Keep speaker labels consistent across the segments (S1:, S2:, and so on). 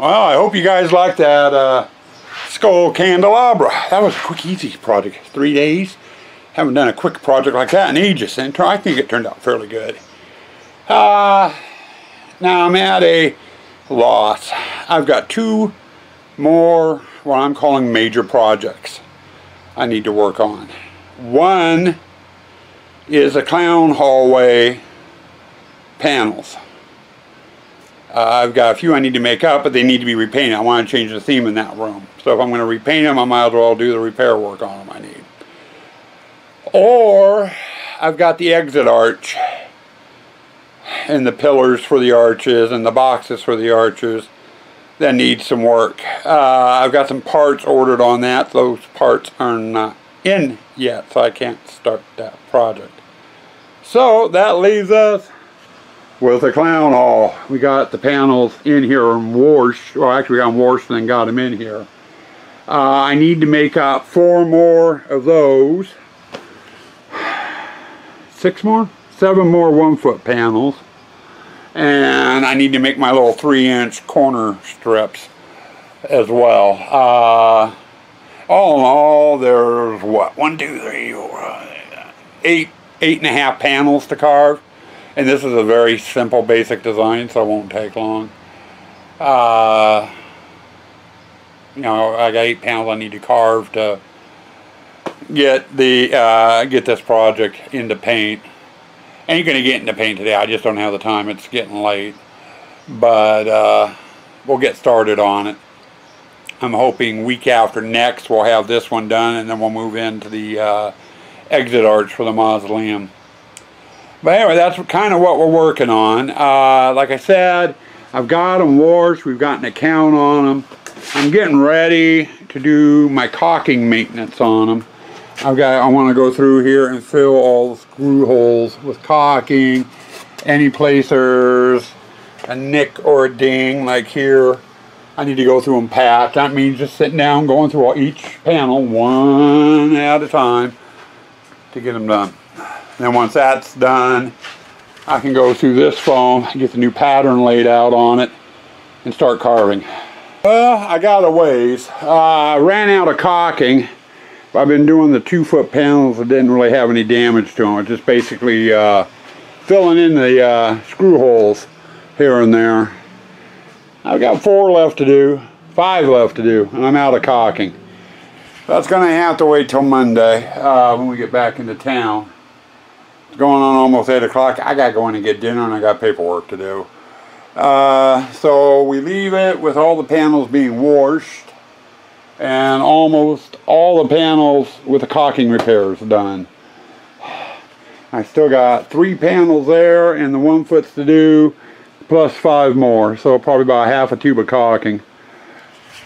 S1: Well, I hope you guys like that uh, skull candelabra. That was a quick, easy project. Three days. Haven't done a quick project like that in ages, and I think it turned out fairly good. Uh, now I'm at a loss. I've got two more, what I'm calling major projects I need to work on. One is a clown hallway panels. Uh, I've got a few I need to make up, but they need to be repainted. I want to change the theme in that room. So if I'm going to repaint them, I might as well do the repair work on them I need. Or I've got the exit arch and the pillars for the arches and the boxes for the arches that need some work. Uh, I've got some parts ordered on that. Those parts are not in yet, so I can't start that project. So that leaves us with the clown hall. We got the panels in here and washed. Well, actually, we got them washed and then got them in here. Uh, I need to make up four more of those. Six more? Seven more one foot panels. And I need to make my little three inch corner strips as well. Uh, all in all, there's what? One, two, three, four, eight, eight and a half panels to carve. And this is a very simple, basic design, so it won't take long. Uh, you know, I got eight panels I need to carve to get the uh, get this project into paint. Ain't gonna get into paint today. I just don't have the time. It's getting late, but uh, we'll get started on it. I'm hoping week after next we'll have this one done, and then we'll move into the uh, exit arch for the mausoleum. But anyway, that's kind of what we're working on. Uh, like I said, I've got them washed. We've got an account on them. I'm getting ready to do my caulking maintenance on them. I've got. I want to go through here and fill all the screw holes with caulking. Any place there's a nick or a ding, like here, I need to go through and patch. That means just sitting down, going through each panel one at a time to get them done. Then once that's done, I can go through this foam, get the new pattern laid out on it, and start carving. Well, I got a ways. Uh, I ran out of caulking. I've been doing the two foot panels that didn't really have any damage to them. It's just basically uh, filling in the uh, screw holes here and there. I've got four left to do, five left to do, and I'm out of caulking. That's going to have to wait till Monday uh, when we get back into town. Going on almost 8 o'clock. I got going to get dinner and I got paperwork to do. Uh, so we leave it with all the panels being washed and almost all the panels with the caulking repairs done. I still got three panels there and the one foots to do plus five more. So probably about half a tube of caulking.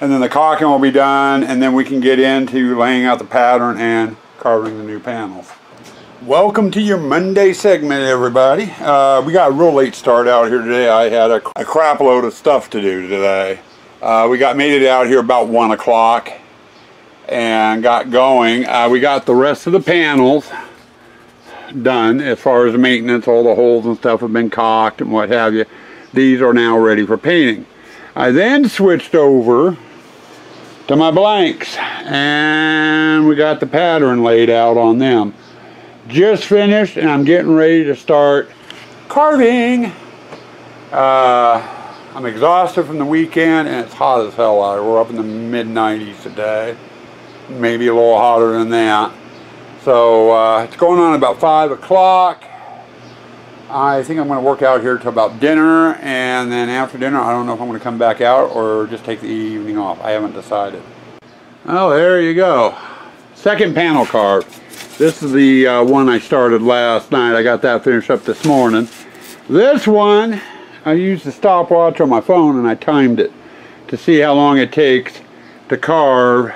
S1: And then the caulking will be done and then we can get into laying out the pattern and carving the new panels. Welcome to your Monday segment, everybody. Uh, we got a real late start out here today. I had a, a crap load of stuff to do today. Uh, we got made it out here about 1 o'clock and got going. Uh, we got the rest of the panels done as far as maintenance. All the holes and stuff have been caulked and what have you. These are now ready for painting. I then switched over to my blanks and we got the pattern laid out on them just finished and I'm getting ready to start carving. Uh, I'm exhausted from the weekend and it's hot as hell out. We're up in the mid 90s today, maybe a little hotter than that. So uh, it's going on about 5 o'clock. I think I'm going to work out here till about dinner and then after dinner I don't know if I'm going to come back out or just take the evening off. I haven't decided. Oh, there you go. Second panel carved. This is the uh, one I started last night. I got that finished up this morning. This one, I used the stopwatch on my phone and I timed it to see how long it takes to carve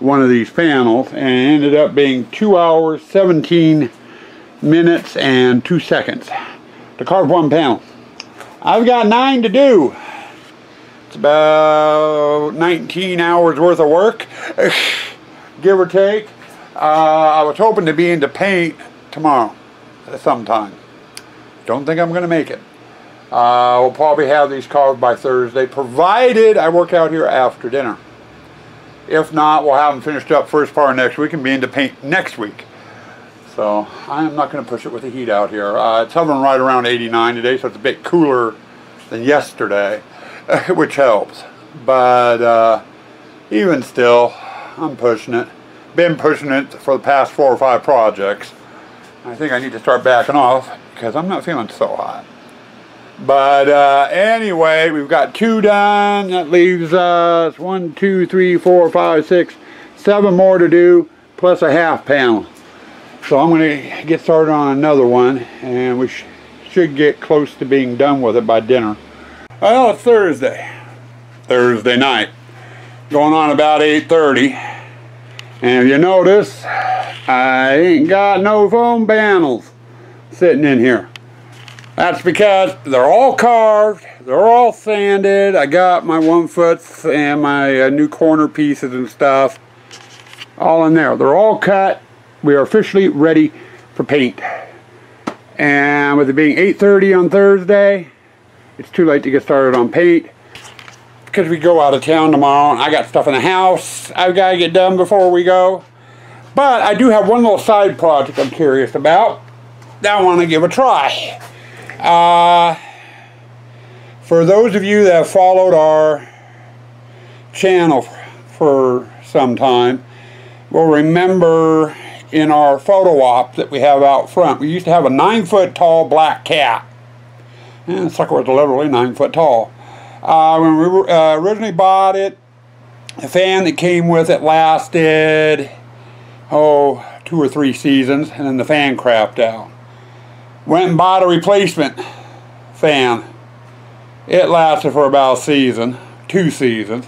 S1: one of these panels and it ended up being 2 hours 17 minutes and 2 seconds to carve one panel. I've got 9 to do. It's about 19 hours worth of work, give or take. Uh, I was hoping to be into paint tomorrow sometime. Don't think I'm going to make it. Uh, we'll probably have these carved by Thursday, provided I work out here after dinner. If not, we'll have them finished up first part next week and be into paint next week. So I'm not going to push it with the heat out here. Uh, it's hovering right around 89 today, so it's a bit cooler than yesterday, which helps. But uh, even still, I'm pushing it. Been pushing it for the past four or five projects. I think I need to start backing off because I'm not feeling so hot. But uh, anyway, we've got two done. That leaves us one, two, three, four, five, six, seven more to do, plus a half panel. So I'm going to get started on another one, and we sh should get close to being done with it by dinner. Well, it's Thursday. Thursday night. Going on about 8.30. And if you notice, I ain't got no foam panels sitting in here. That's because they're all carved, they're all sanded. I got my one foots and my uh, new corner pieces and stuff all in there. They're all cut. We are officially ready for paint. And with it being 8.30 on Thursday, it's too late to get started on paint because we go out of town tomorrow I got stuff in the house I've got to get done before we go. But I do have one little side project I'm curious about that I want to give a try. Uh, for those of you that have followed our channel for some time will remember in our photo op that we have out front we used to have a nine foot tall black cat and sucker was literally nine foot tall uh, when we uh, originally bought it the fan that came with it lasted oh two or three seasons and then the fan crapped out Went and bought a replacement fan. It lasted for about a season, two seasons.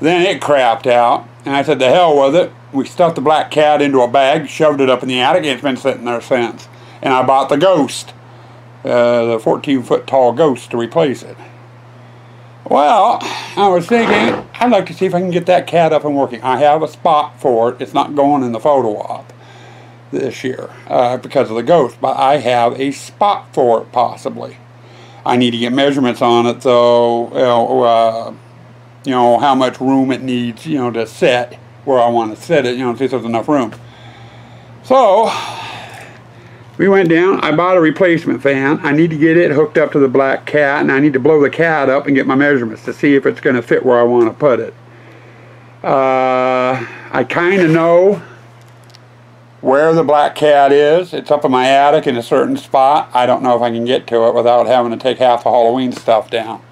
S1: Then it crapped out, and I said, the hell with it. We stuffed the black cat into a bag, shoved it up in the attic, and it's been sitting there since. And I bought the Ghost, uh, the 14 foot tall Ghost to replace it. Well, I was thinking, I'd like to see if I can get that cat up and working. I have a spot for it. It's not going in the photo op this year uh, because of the ghost, but I have a spot for it possibly. I need to get measurements on it though, you know, uh, you know how much room it needs, you know, to set where I want to set it, you know, see if there's enough room. So, we went down, I bought a replacement fan. I need to get it hooked up to the black cat, and I need to blow the cat up and get my measurements to see if it's going to fit where I want to put it. Uh, I kind of know where the black cat is. It's up in my attic in a certain spot. I don't know if I can get to it without having to take half the Halloween stuff down.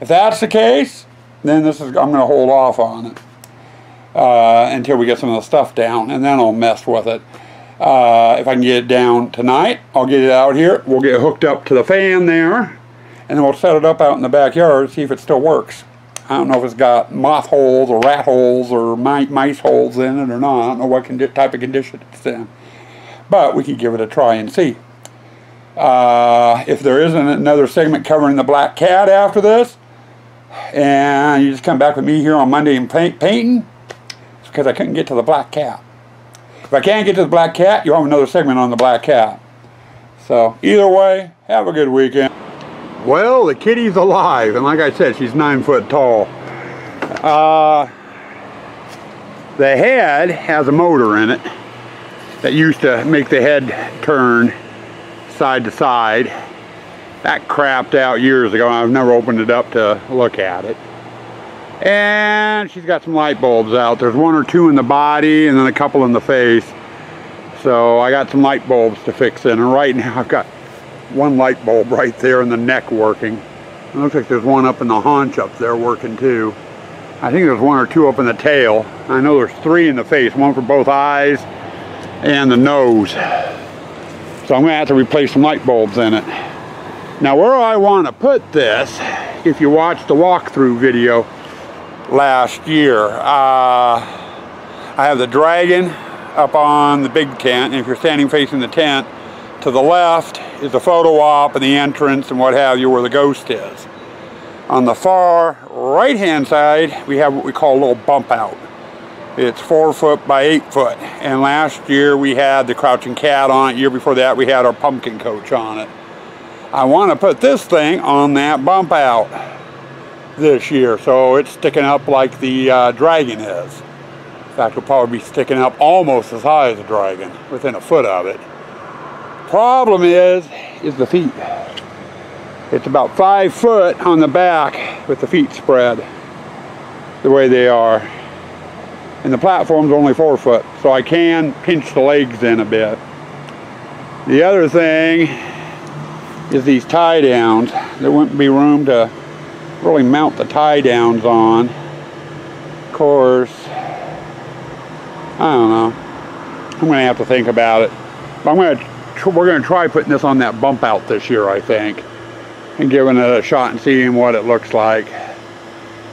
S1: If that's the case, then this is I'm going to hold off on it uh, until we get some of the stuff down, and then I'll mess with it. Uh, if I can get it down tonight, I'll get it out here. We'll get hooked up to the fan there, and then we'll set it up out in the backyard, see if it still works. I don't know if it's got moth holes or rat holes or mice holes in it or not. I don't know what type of condition it's in. But we can give it a try and see. Uh, if there isn't another segment covering the black cat after this, and you just come back with me here on Monday and paint, painting, it's because I couldn't get to the black cat. If I can't get to the black cat, you'll have another segment on the black cat. So either way, have a good weekend. Well, the kitty's alive, and like I said, she's nine foot tall. Uh, the head has a motor in it that used to make the head turn side to side. That crapped out years ago. I've never opened it up to look at it. And she's got some light bulbs out. There's one or two in the body and then a couple in the face. So I got some light bulbs to fix in. And right now I've got one light bulb right there in the neck working. It looks like there's one up in the haunch up there working too. I think there's one or two up in the tail. I know there's three in the face, one for both eyes and the nose. So I'm gonna have to replace some light bulbs in it. Now where I wanna put this, if you watched the walkthrough video last year, uh, I have the dragon up on the big tent, and if you're standing facing the tent, to the left is the photo op and the entrance and what have you where the ghost is. On the far right hand side we have what we call a little bump out. It's four foot by eight foot and last year we had the crouching cat on it. Year before that we had our pumpkin coach on it. I want to put this thing on that bump out this year so it's sticking up like the uh, Dragon is. In fact, it'll probably be sticking up almost as high as the Dragon, within a foot of it. Problem is, is the feet. It's about five foot on the back with the feet spread the way they are. And the platform's only four foot, so I can pinch the legs in a bit. The other thing is these tie downs. There wouldn't be room to really mount the tie downs on. Of course, I don't know. I'm going to have to think about it. But I'm going to, we're going to try putting this on that bump out this year, I think, and giving it a shot and seeing what it looks like.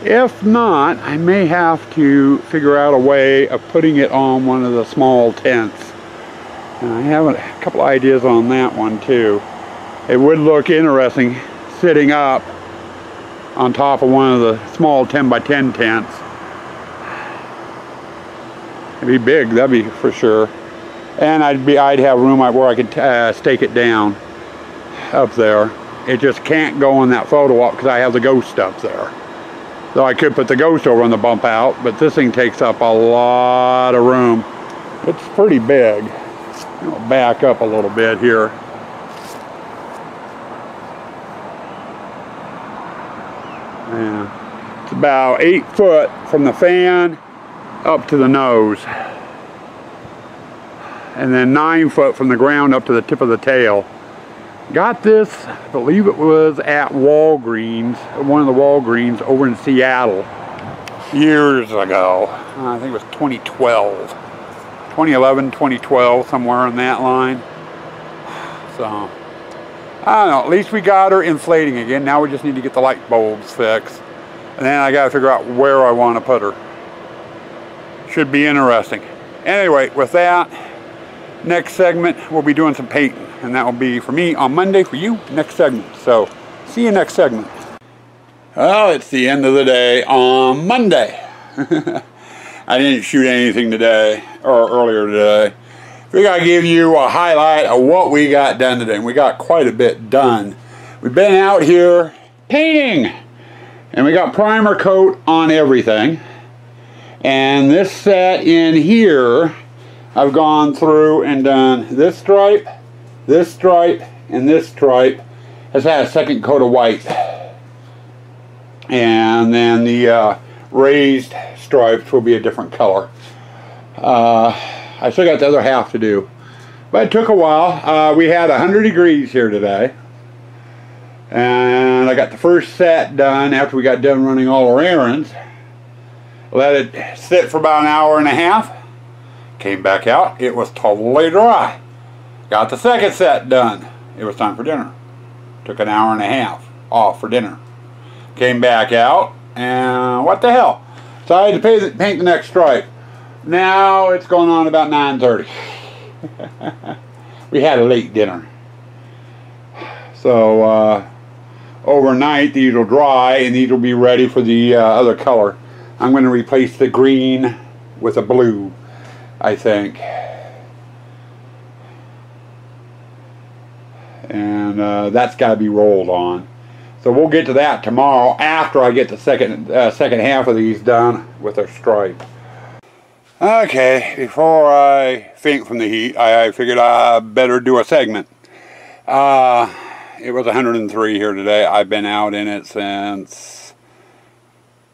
S1: If not, I may have to figure out a way of putting it on one of the small tents. And I have a couple ideas on that one too. It would look interesting sitting up on top of one of the small 10 by 10 tents. It'd be big, that'd be for sure. And I'd be I'd have room where I could uh, stake it down up there. It just can't go in that photo op because I have the ghost up there. So I could put the ghost over on the bump out, but this thing takes up a lot of room. It's pretty big. I'll back up a little bit here. Yeah. It's about eight foot from the fan up to the nose. And then nine foot from the ground up to the tip of the tail. Got this, I believe it was at Walgreens, one of the Walgreens over in Seattle years ago. I think it was 2012. 2011, 2012, somewhere in that line. So, Ah, I don't know, at least we got her inflating again. Now we just need to get the light bulbs fixed. And then I gotta figure out where I wanna put her. Should be interesting. Anyway, with that, next segment, we'll be doing some painting and that will be for me on Monday for you next segment so see you next segment well it's the end of the day on Monday I didn't shoot anything today or earlier today we got to give you a highlight of what we got done today and we got quite a bit done we've been out here painting and we got primer coat on everything and this set in here I've gone through and done this stripe this stripe and this stripe has had a second coat of white. And then the uh, raised stripes will be a different color. Uh, I still got the other half to do. But it took a while. Uh, we had 100 degrees here today. And I got the first set done after we got done running all our errands. Let it sit for about an hour and a half. Came back out. It was totally dry. Got the second set done. It was time for dinner. Took an hour and a half off for dinner. Came back out, and what the hell? So I had to paint the next stripe. Now it's going on about 9.30. we had a late dinner. So uh, overnight these will dry and these will be ready for the uh, other color. I'm going to replace the green with a blue, I think. and uh, that's got to be rolled on. So we'll get to that tomorrow after I get the second uh, second half of these done with a stripe. Okay, before I faint from the heat, I figured I better do a segment. Uh, it was 103 here today. I've been out in it since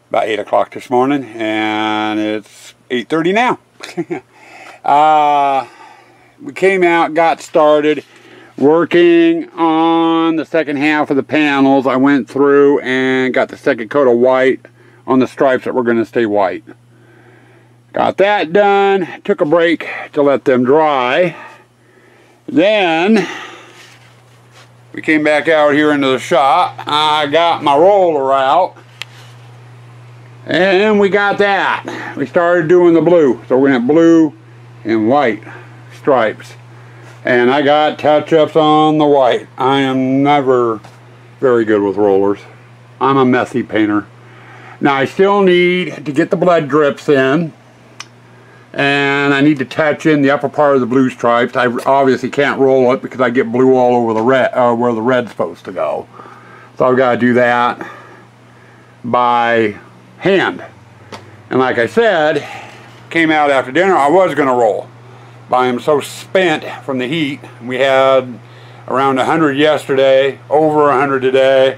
S1: about 8 o'clock this morning, and it's 8.30 now. uh, we came out, got started, working on the second half of the panels I went through and got the second coat of white on the stripes that were going to stay white got that done. Took a break to let them dry. Then we came back out here into the shop. I got my roller out. And we got that. We started doing the blue. So we're gonna blue and white stripes. And I got touch-ups on the white. I am never very good with rollers. I'm a messy painter. Now I still need to get the blood drips in and I need to touch in the upper part of the blue stripes. I obviously can't roll it because I get blue all over the red, uh, where the red's supposed to go. So I've got to do that by hand. And like I said, came out after dinner, I was going to roll. But I am so spent from the heat. We had around 100 yesterday, over 100 today.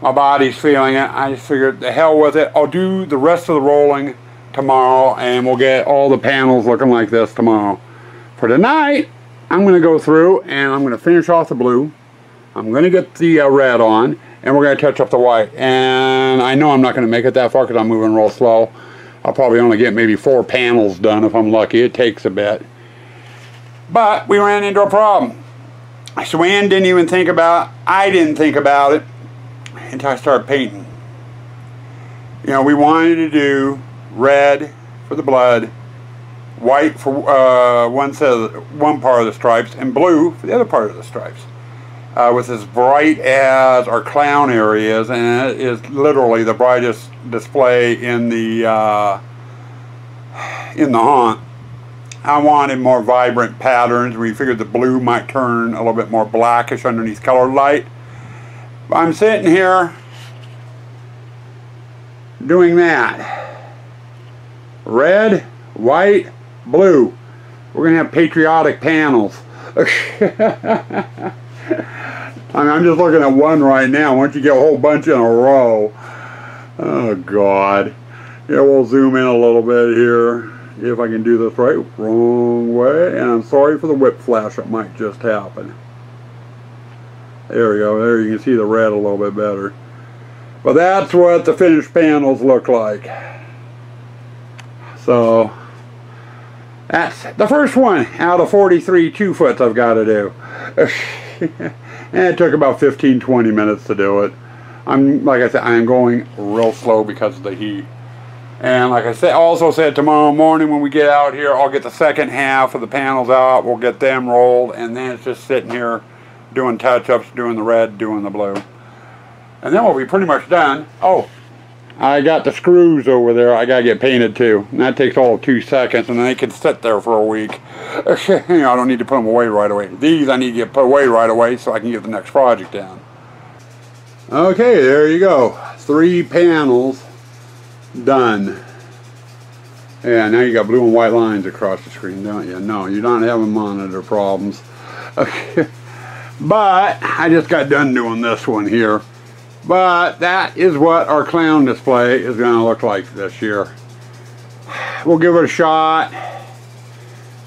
S1: My body's feeling it. I just figured the hell with it. I'll do the rest of the rolling tomorrow and we'll get all the panels looking like this tomorrow. For tonight, I'm going to go through and I'm going to finish off the blue. I'm going to get the uh, red on and we're going to touch up the white. And I know I'm not going to make it that far because I'm moving real slow. I'll probably only get maybe four panels done if I'm lucky. It takes a bit. But we ran into a problem. Swan didn't even think about I didn't think about it until I started painting. You know, we wanted to do red for the blood, white for uh, one set of, one part of the stripes, and blue for the other part of the stripes. Uh, with as bright as our clown area is, and it is literally the brightest display in the uh, in the haunt. I wanted more vibrant patterns. We figured the blue might turn a little bit more blackish underneath colored light. I'm sitting here doing that. Red, white, blue. We're going to have patriotic panels. I mean, I'm just looking at one right now. Don't you get a whole bunch in a row? Oh, God. Yeah, we'll zoom in a little bit here if I can do this right. Wrong way. And I'm sorry for the whip flash that might just happen. There we go. There you can see the red a little bit better. But that's what the finished panels look like. So, that's the first one out of 43 two-foots I've got to do. and it took about 15-20 minutes to do it. I'm, like I said, I'm going real slow because of the heat. And like I said, also said tomorrow morning when we get out here, I'll get the second half of the panels out. We'll get them rolled, and then it's just sitting here doing touch-ups, doing the red, doing the blue. And then we'll be pretty much done. Oh, I got the screws over there. I got to get painted too. And that takes all two seconds, and they can sit there for a week. I don't need to put them away right away. These I need to get put away right away so I can get the next project down. Okay, there you go. Three panels done. Yeah, now you got blue and white lines across the screen, don't you? No, you're not having monitor problems. Okay. But, I just got done doing this one here. But that is what our clown display is going to look like this year. We'll give it a shot.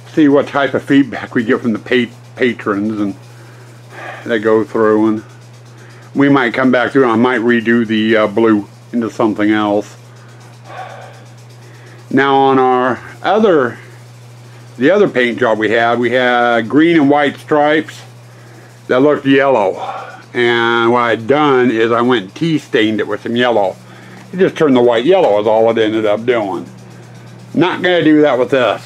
S1: See what type of feedback we get from the pa patrons and they go through and we might come back through I might redo the uh, blue into something else. Now on our other, the other paint job we had, we had green and white stripes that looked yellow. And what I'd done is I went tea stained it with some yellow. It just turned the white yellow is all it ended up doing. Not going to do that with this.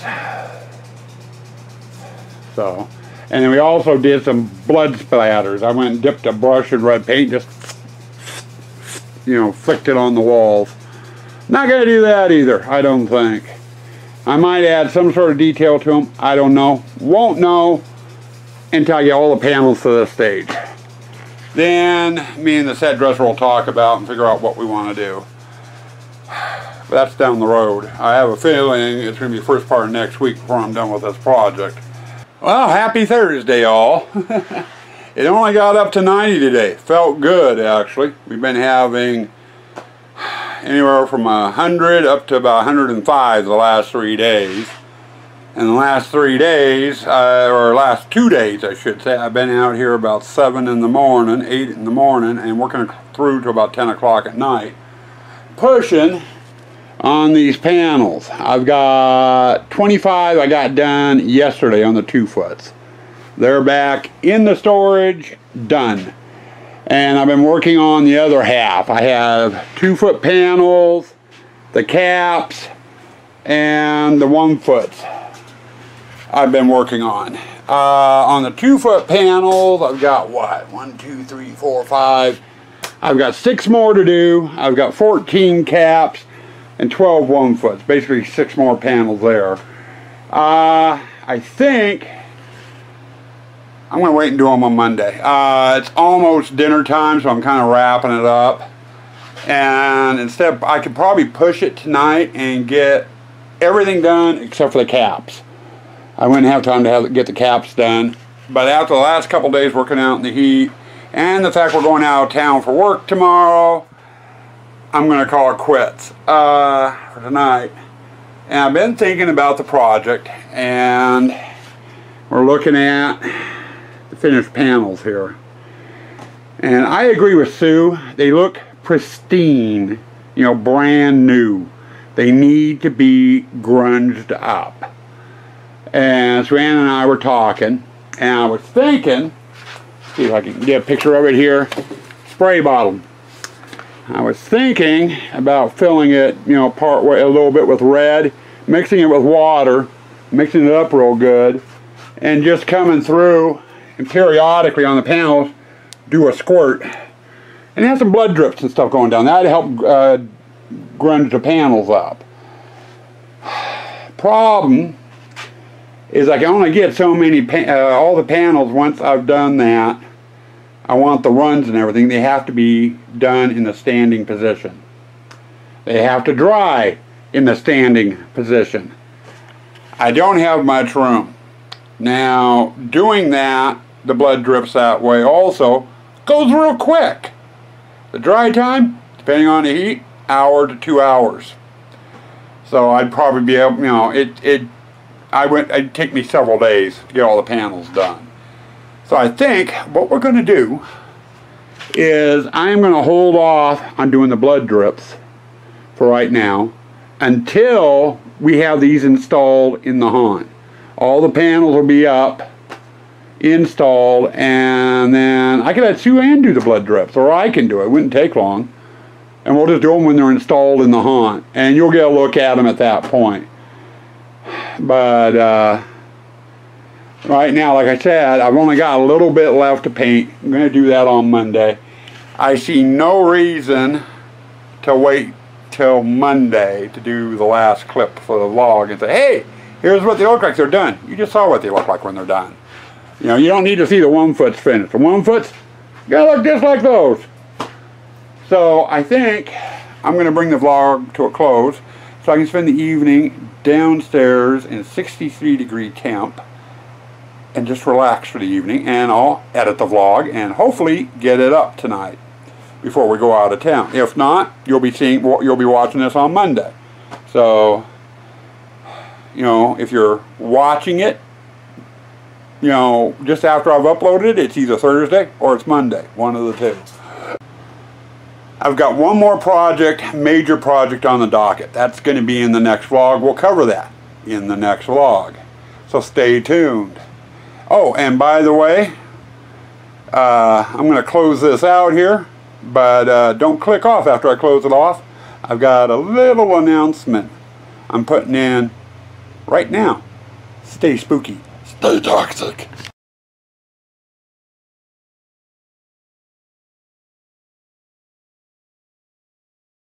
S1: So, and then we also did some blood splatters. I went and dipped a brush in red paint, just, you know, flicked it on the walls. Not going to do that either, I don't think. I might add some sort of detail to them. I don't know. Won't know until I get all the panels to this stage. Then me and the set dresser will talk about and figure out what we want to do. But that's down the road. I have a feeling it's going to be the first part of next week before I'm done with this project. Well, happy Thursday all. it only got up to 90 today. Felt good actually. We've been having anywhere from 100 up to about 105 the last three days. And the last three days, uh, or last two days I should say, I've been out here about 7 in the morning, 8 in the morning, and working through to about 10 o'clock at night. Pushing on these panels. I've got 25 I got done yesterday on the two foots. They're back in the storage, done and I've been working on the other half. I have two foot panels, the caps, and the one foot I've been working on. Uh, on the two foot panels, I've got what? One, two, three, four, five. I've got six more to do. I've got 14 caps and 12 one foots. Basically six more panels there. Uh, I think I'm going to wait and do them on Monday. Uh, it's almost dinner time, so I'm kind of wrapping it up. And instead, I could probably push it tonight and get everything done except for the caps. I wouldn't have time to have, get the caps done. But after the last couple days working out in the heat, and the fact we're going out of town for work tomorrow, I'm going to call it quits uh, for tonight. And I've been thinking about the project, and we're looking at the finished panels here. And I agree with Sue. They look pristine, you know, brand new. They need to be grunged up. And Suanne and I were talking, and I was thinking, see if I can get a picture of it here, spray bottle. I was thinking about filling it, you know, part way a little bit with red, mixing it with water, mixing it up real good, and just coming through and periodically on the panels do a squirt and have some blood drips and stuff going down. That'd help uh, grunge the panels up. Problem is I can only get so many, uh, all the panels once I've done that. I want the runs and everything, they have to be done in the standing position. They have to dry in the standing position. I don't have much room. Now, doing that, the blood drips that way also, goes real quick. The dry time, depending on the heat, hour to two hours. So I'd probably be able, you know, it, it, I went, it'd take me several days to get all the panels done. So I think what we're going to do is I'm going to hold off on doing the blood drips for right now until we have these installed in the haunt. All the panels will be up installed and then I can let Sue Ann do the blood drips or I can do it. It wouldn't take long. And we'll just do them when they're installed in the haunt. And you'll get a look at them at that point. But uh, right now, like I said, I've only got a little bit left to paint. I'm going to do that on Monday. I see no reason to wait till Monday to do the last clip for the vlog and say, hey, here's what they look like. They're done. You just saw what they look like when they're done. You know, you don't need to see the one foots finished. The one foots gotta look just like those. So I think I'm going to bring the vlog to a close so I can spend the evening downstairs in 63 degree temp and just relax for the evening and I'll edit the vlog and hopefully get it up tonight before we go out of town. If not, you'll be seeing you'll be watching this on Monday. So, you know, if you're watching it you know, just after I've uploaded it, it's either Thursday or it's Monday, one of the two. I've got one more project, major project on the docket. That's going to be in the next vlog. We'll cover that in the next vlog. So stay tuned. Oh, and by the way, uh, I'm going to close this out here, but uh, don't click off after I close it off. I've got a little announcement I'm putting in right now. Stay spooky. Stay toxic.